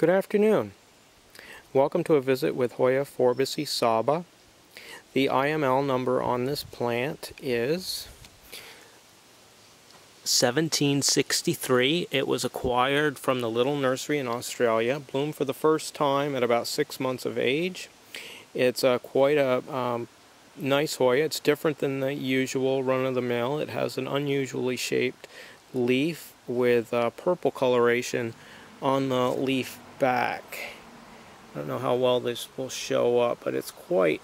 Good afternoon. Welcome to a visit with Hoya forbesii Sabah. The IML number on this plant is 1763. It was acquired from the Little Nursery in Australia. Bloomed for the first time at about six months of age. It's uh, quite a um, nice Hoya. It's different than the usual run-of-the-mill. It has an unusually shaped leaf with uh, purple coloration on the leaf back. I don't know how well this will show up, but it's quite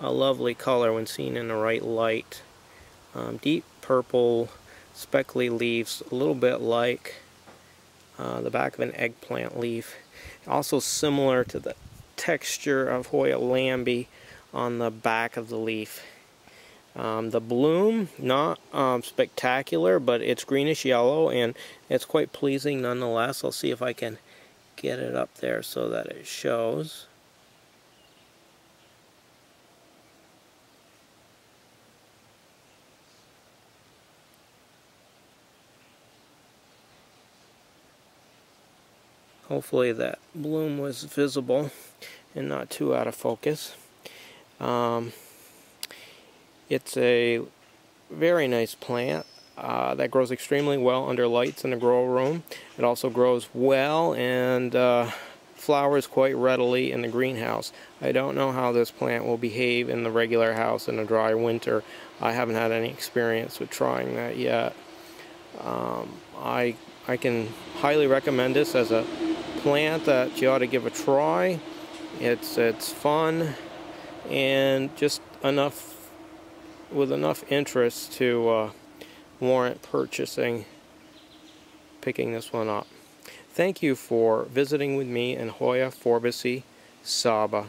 a lovely color when seen in the right light. Um, deep purple, speckly leaves, a little bit like uh, the back of an eggplant leaf. Also similar to the texture of Hoya lambii on the back of the leaf. Um, the bloom, not um, spectacular, but it's greenish yellow and it's quite pleasing nonetheless. I'll see if I can get it up there so that it shows. Hopefully that bloom was visible and not too out of focus. Um, it's a very nice plant uh, that grows extremely well under lights in a grow room. It also grows well and uh, flowers quite readily in the greenhouse. I don't know how this plant will behave in the regular house in a dry winter. I haven't had any experience with trying that yet. Um, I, I can highly recommend this as a plant that you ought to give a try. It's, it's fun and just enough with enough interest to uh, warrant purchasing, picking this one up. Thank you for visiting with me in Hoya forbesii Sabah.